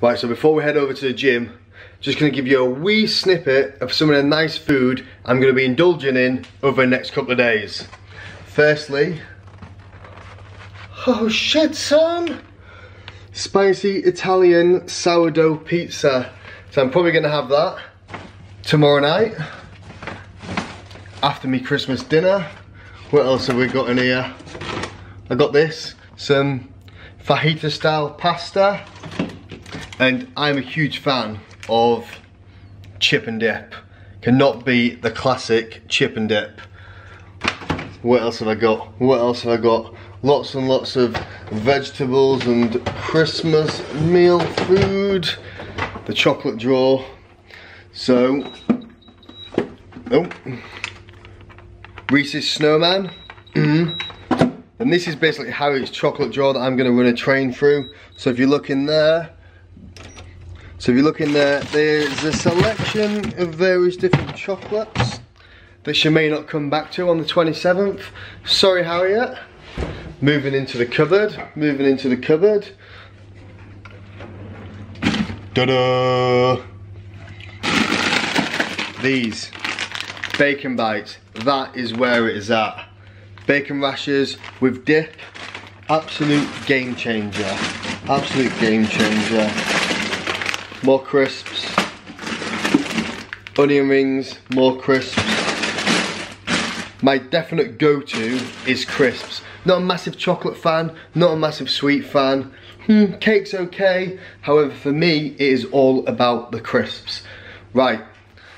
Right, so before we head over to the gym, just gonna give you a wee snippet of some of the nice food I'm gonna be indulging in over the next couple of days. Firstly, oh shit son! Spicy Italian sourdough pizza. So I'm probably gonna have that tomorrow night after me Christmas dinner. What else have we got in here? I got this, some fajita style pasta and I'm a huge fan of chip and dip. Cannot be the classic chip and dip. What else have I got? What else have I got? Lots and lots of vegetables and Christmas meal food. The chocolate drawer. So, oh, Reese's Snowman. Mm. And this is basically Harry's chocolate drawer that I'm going to run a train through. So if you look in there, so if you look in there, there's a selection of various different chocolates that she may not come back to on the 27th. Sorry Harriet. Moving into the cupboard, moving into the cupboard. Ta-da! These bacon bites, that is where it is at. Bacon rashers with dip, absolute game changer. Absolute game changer more crisps, onion rings, more crisps. My definite go-to is crisps. Not a massive chocolate fan, not a massive sweet fan. Hmm, cake's okay. However, for me, it is all about the crisps. Right,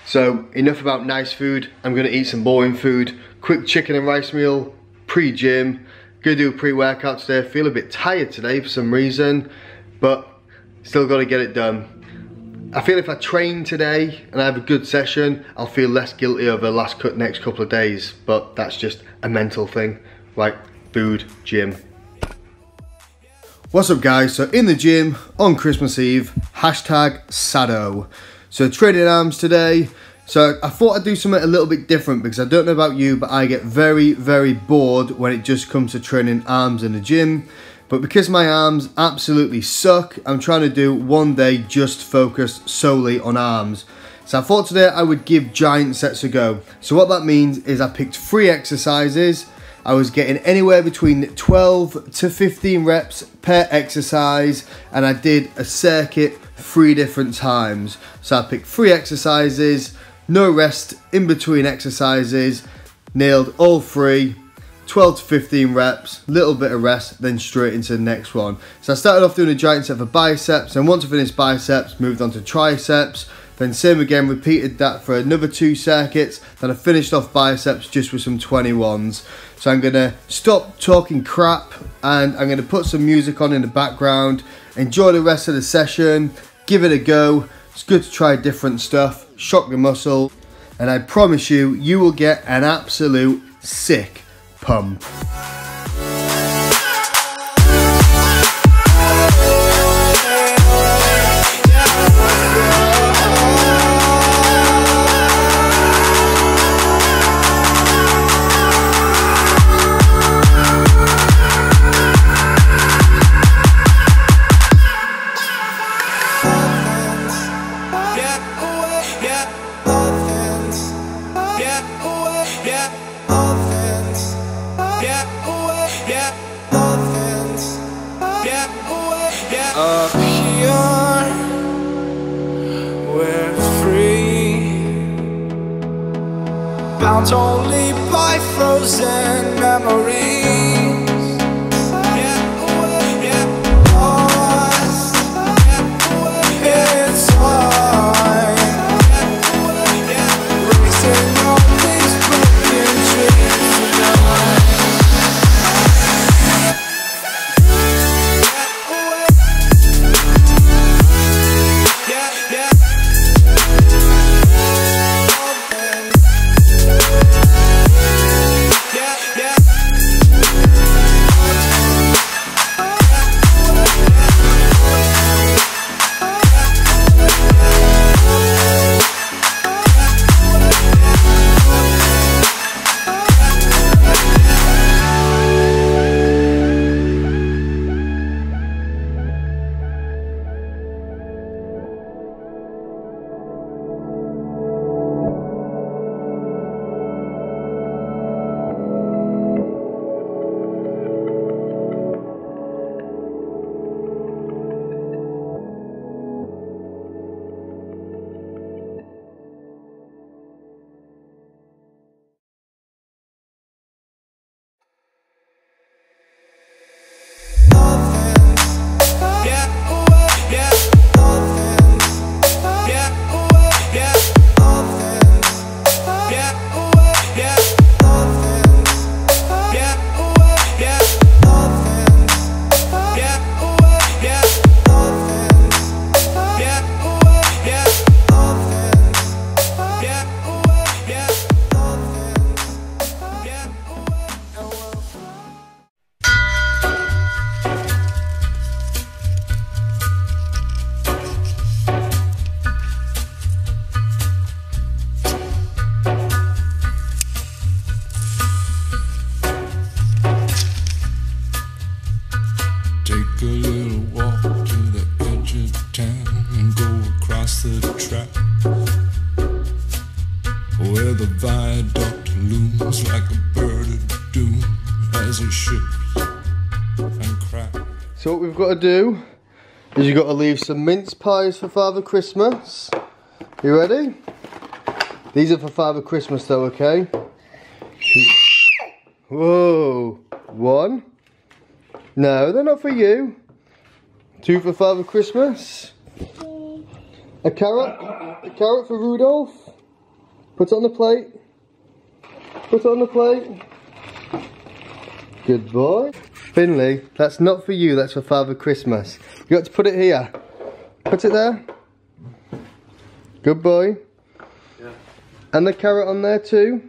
so enough about nice food. I'm gonna eat some boring food. Quick chicken and rice meal, pre-gym. Gonna do a pre-workout today. I feel a bit tired today for some reason, but still gotta get it done. I feel if I train today and I have a good session, I'll feel less guilty over the last cut next couple of days, but that's just a mental thing. Like food, gym. What's up guys? So in the gym on Christmas Eve, hashtag Sado. So training arms today. So I thought I'd do something a little bit different because I don't know about you, but I get very, very bored when it just comes to training arms in the gym. But because my arms absolutely suck, I'm trying to do one day just focus solely on arms. So I thought today I would give giant sets a go. So what that means is I picked three exercises. I was getting anywhere between 12 to 15 reps per exercise and I did a circuit three different times. So I picked three exercises, no rest in between exercises, nailed all three 12 to 15 reps, little bit of rest, then straight into the next one. So I started off doing a giant set for biceps, and once I finished biceps, moved on to triceps, then same again, repeated that for another two circuits, then I finished off biceps just with some 21s. So I'm gonna stop talking crap, and I'm gonna put some music on in the background, enjoy the rest of the session, give it a go. It's good to try different stuff, shock your muscle, and I promise you, you will get an absolute sick pump. Bound only by frozen he shivers and cracks. So what we've got to do is you've got to leave some mince pies for Father Christmas. You ready? These are for Father Christmas though, okay? Whoa. One. No, they're not for you. Two for Father Christmas. A carrot. A carrot for Rudolph. Put it on the plate. Put it on the plate. Good boy. Finley, that's not for you, that's for Father Christmas. You got to put it here. Put it there. Good boy. Yeah. And the carrot on there too.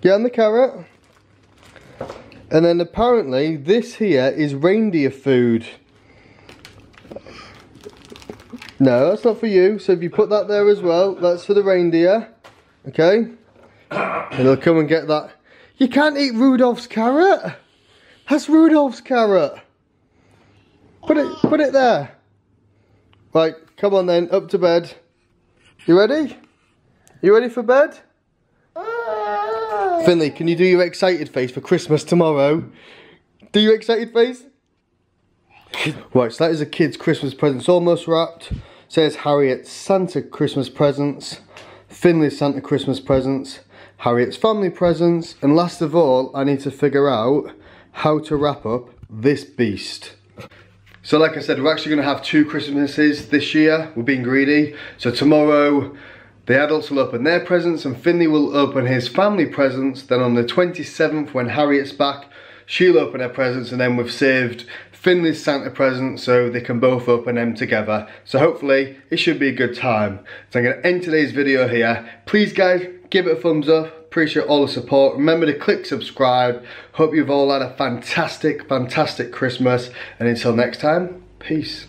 Yeah, and the carrot. And then apparently this here is reindeer food. No, that's not for you. So if you put that there as well, that's for the reindeer. Okay? And they'll come and get that. You can't eat Rudolph's carrot. That's Rudolph's carrot. Put it put it there. Right, come on then, up to bed. You ready? You ready for bed? Ah. Finley, can you do your excited face for Christmas tomorrow? Do your excited face? Right, so that is a kid's Christmas presents almost wrapped. Says Harriet Santa Christmas presents, Finley's Santa Christmas presents, Harriet's family presents, and last of all, I need to figure out how to wrap up this beast. So like I said, we're actually to have two Christmases this year. We're being greedy. So tomorrow, the adults will open their presents and Finley will open his family presents. Then on the 27th, when Harriet's back, she'll open her presents and then we've saved Finley's Santa present so they can both open them together. So hopefully, it should be a good time. So I'm going to end today's video here. Please guys, give it a thumbs up. Appreciate all the support. Remember to click subscribe. Hope you've all had a fantastic, fantastic Christmas. And until next time, peace.